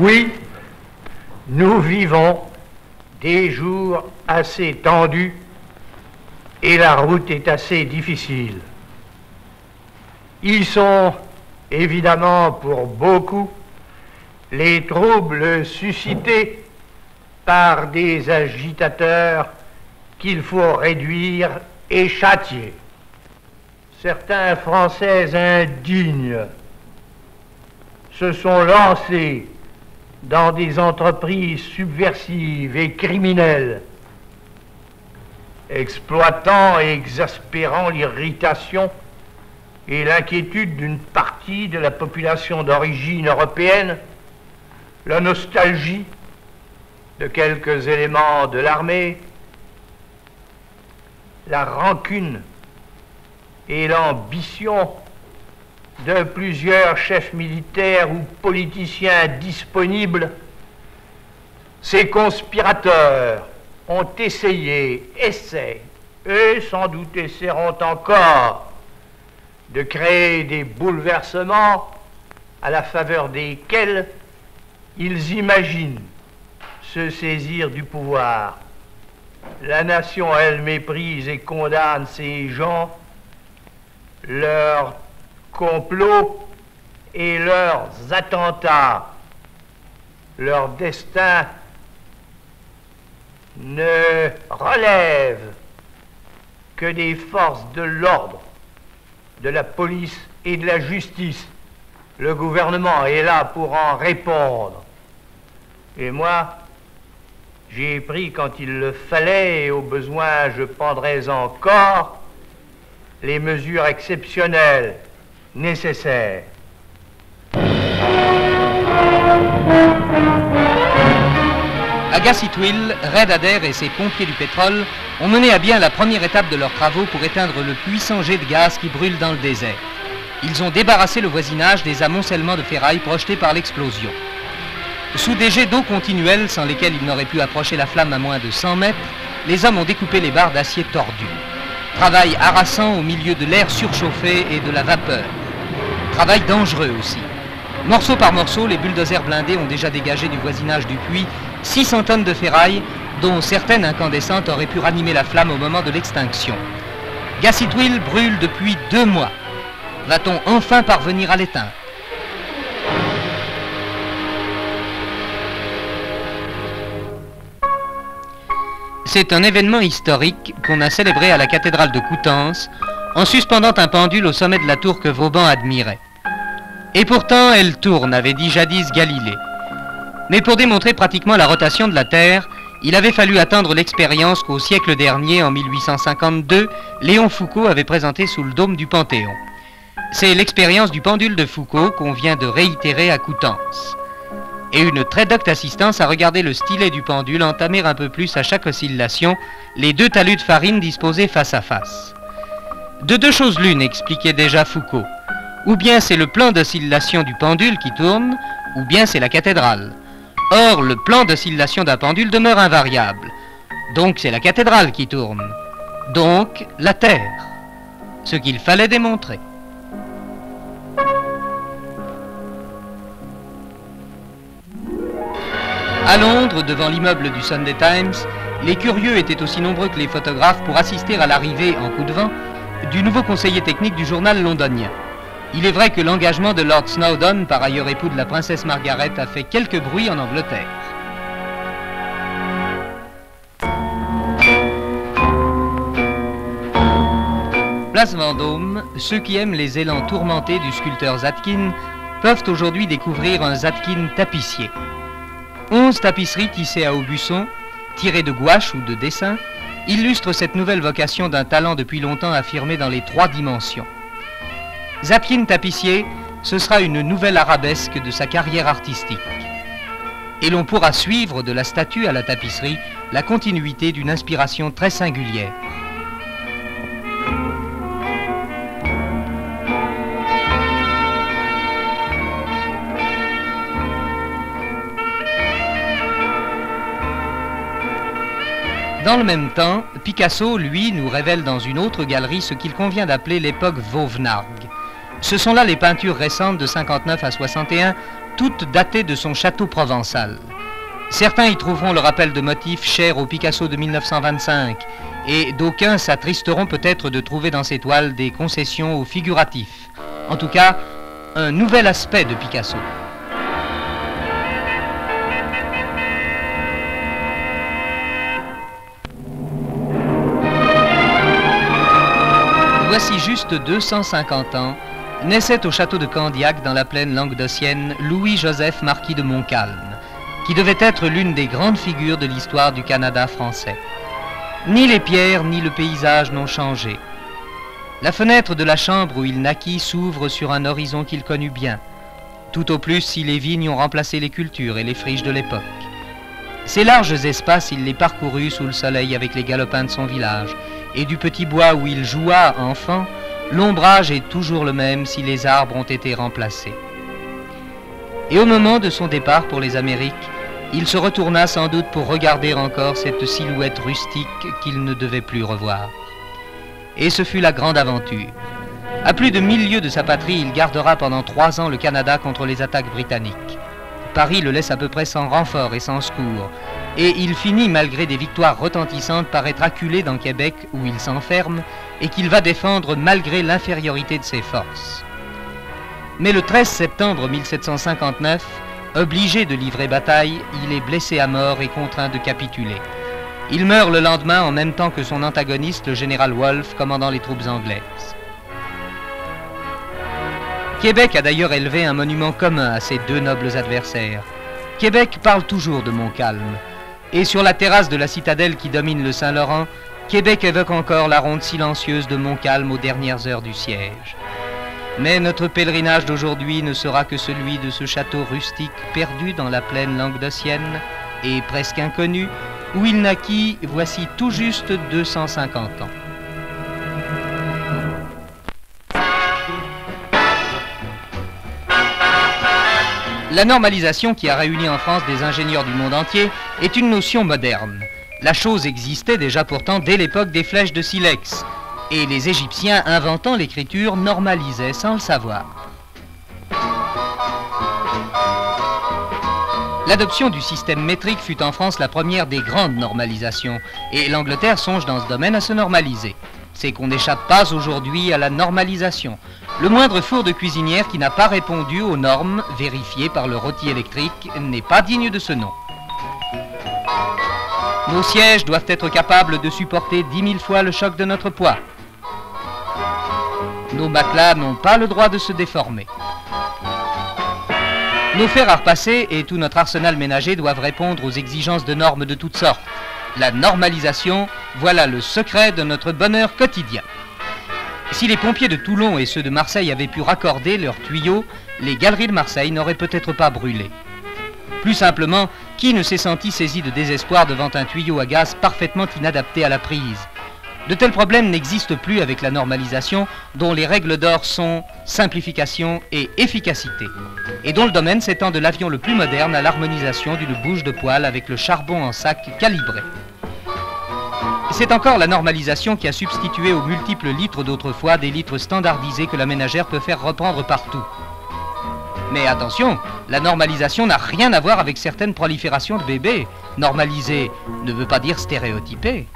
Oui, nous vivons des jours assez tendus et la route est assez difficile. Ils sont évidemment pour beaucoup les troubles suscités par des agitateurs qu'il faut réduire et châtier. Certains Français indignes se sont lancés dans des entreprises subversives et criminelles, exploitant et exaspérant l'irritation et l'inquiétude d'une partie de la population d'origine européenne, la nostalgie de quelques éléments de l'armée, la rancune et l'ambition de plusieurs chefs militaires ou politiciens disponibles, ces conspirateurs ont essayé, essaient, et sans doute essaieront encore de créer des bouleversements à la faveur desquels ils imaginent se saisir du pouvoir. La nation, elle, méprise et condamne ces gens, leurs complots et leurs attentats. Leur destin ne relève que des forces de l'ordre, de la police et de la justice. Le gouvernement est là pour en répondre. Et moi, j'ai pris quand il le fallait, et au besoin je prendrais encore les mesures exceptionnelles nécessaires. À Gassitwil, Red Adair et ses pompiers du pétrole ont mené à bien la première étape de leurs travaux pour éteindre le puissant jet de gaz qui brûle dans le désert. Ils ont débarrassé le voisinage des amoncellements de ferraille projetés par l'explosion. Sous des jets d'eau continuels sans lesquels ils n'auraient pu approcher la flamme à moins de 100 mètres, les hommes ont découpé les barres d'acier tordues. Travail harassant au milieu de l'air surchauffé et de la vapeur. Travail dangereux aussi. Morceau par morceau, les bulldozers blindés ont déjà dégagé du voisinage du puits 600 tonnes de ferraille, dont certaines incandescentes auraient pu ranimer la flamme au moment de l'extinction. Gassitwil brûle depuis deux mois. Va-t-on enfin parvenir à l'éteindre? C'est un événement historique qu'on a célébré à la cathédrale de Coutances en suspendant un pendule au sommet de la tour que Vauban admirait. Et pourtant, elle tourne, avait dit jadis Galilée. Mais pour démontrer pratiquement la rotation de la Terre, il avait fallu attendre l'expérience qu'au siècle dernier, en 1852, Léon Foucault avait présentée sous le dôme du Panthéon. C'est l'expérience du pendule de Foucault qu'on vient de réitérer à Coutances. Et une très docte assistance à regarder le stylet du pendule entamer un peu plus à chaque oscillation les deux talus de farine disposés face à face. De deux choses l'une, expliquait déjà Foucault. Ou bien c'est le plan d'oscillation du pendule qui tourne, ou bien c'est la cathédrale. Or, le plan d'oscillation d'un pendule demeure invariable. Donc c'est la cathédrale qui tourne. Donc la Terre. Ce qu'il fallait démontrer. À Londres, devant l'immeuble du Sunday Times, les curieux étaient aussi nombreux que les photographes pour assister à l'arrivée, en coup de vent, du nouveau conseiller technique du journal londonien. Il est vrai que l'engagement de Lord Snowdon, par ailleurs époux de la princesse Margaret, a fait quelques bruits en Angleterre. Place Vendôme, ceux qui aiment les élans tourmentés du sculpteur Zatkin peuvent aujourd'hui découvrir un Zatkin tapissier. Onze tapisseries tissées à Aubusson, tirées de gouache ou de dessin, illustrent cette nouvelle vocation d'un talent depuis longtemps affirmé dans les trois dimensions. Zapkin tapissier, ce sera une nouvelle arabesque de sa carrière artistique. Et l'on pourra suivre de la statue à la tapisserie la continuité d'une inspiration très singulière. Dans le même temps, Picasso, lui, nous révèle dans une autre galerie ce qu'il convient d'appeler l'époque Vauvenargue. Ce sont là les peintures récentes de 59 à 61 toutes datées de son château provençal. Certains y trouveront le rappel de motifs chers au Picasso de 1925, et d'aucuns s'attristeront peut-être de trouver dans ces toiles des concessions au figuratif. En tout cas, un nouvel aspect de Picasso. Voici juste 250 ans, naissait au château de Candiac dans la plaine languedocienne Louis-Joseph Marquis de Montcalm, qui devait être l'une des grandes figures de l'histoire du Canada français. Ni les pierres ni le paysage n'ont changé. La fenêtre de la chambre où il naquit s'ouvre sur un horizon qu'il connut bien, tout au plus si les vignes ont remplacé les cultures et les friches de l'époque. Ces larges espaces, il les parcourut sous le soleil avec les galopins de son village, et du petit bois où il joua enfant, l'ombrage est toujours le même si les arbres ont été remplacés. Et au moment de son départ pour les Amériques, il se retourna sans doute pour regarder encore cette silhouette rustique qu'il ne devait plus revoir. Et ce fut la grande aventure. À plus de mille lieues de sa patrie, il gardera pendant trois ans le Canada contre les attaques britanniques. Paris le laisse à peu près sans renfort et sans secours, et il finit, malgré des victoires retentissantes, par être acculé dans Québec, où il s'enferme, et qu'il va défendre malgré l'infériorité de ses forces. Mais le 13 septembre 1759, obligé de livrer bataille, il est blessé à mort et contraint de capituler. Il meurt le lendemain en même temps que son antagoniste, le général Wolfe, commandant les troupes anglaises. Québec a d'ailleurs élevé un monument commun à ces deux nobles adversaires. Québec parle toujours de Montcalm, et sur la terrasse de la citadelle qui domine le Saint-Laurent, Québec évoque encore la ronde silencieuse de Montcalm aux dernières heures du siège. Mais notre pèlerinage d'aujourd'hui ne sera que celui de ce château rustique perdu dans la plaine languedocienne et presque inconnu, où il naquit voici tout juste 250 ans. La normalisation qui a réuni en France des ingénieurs du monde entier est une notion moderne. La chose existait déjà pourtant dès l'époque des flèches de silex, et les Égyptiens inventant l'écriture normalisaient sans le savoir. L'adoption du système métrique fut en France la première des grandes normalisations, et l'Angleterre songe dans ce domaine à se normaliser. C'est qu'on n'échappe pas aujourd'hui à la normalisation. Le moindre four de cuisinière qui n'a pas répondu aux normes vérifiées par le rôti électrique n'est pas digne de ce nom. Nos sièges doivent être capables de supporter dix mille fois le choc de notre poids. Nos matelas n'ont pas le droit de se déformer. Nos fers à repasser et tout notre arsenal ménager doivent répondre aux exigences de normes de toutes sortes. La normalisation, voilà le secret de notre bonheur quotidien. Si les pompiers de Toulon et ceux de Marseille avaient pu raccorder leurs tuyaux, les galeries de Marseille n'auraient peut-être pas brûlé. Plus simplement, qui ne s'est senti saisi de désespoir devant un tuyau à gaz parfaitement inadapté à la prise De tels problèmes n'existent plus avec la normalisation, dont les règles d'or sont simplification et efficacité, et dont le domaine s'étend de l'avion le plus moderne à l'harmonisation d'une bouche de poêle avec le charbon en sac calibré. C'est encore la normalisation qui a substitué aux multiples litres d'autrefois des litres standardisés que la ménagère peut faire reprendre partout. Mais attention, la normalisation n'a rien à voir avec certaines proliférations de bébés. Normaliser ne veut pas dire stéréotyper.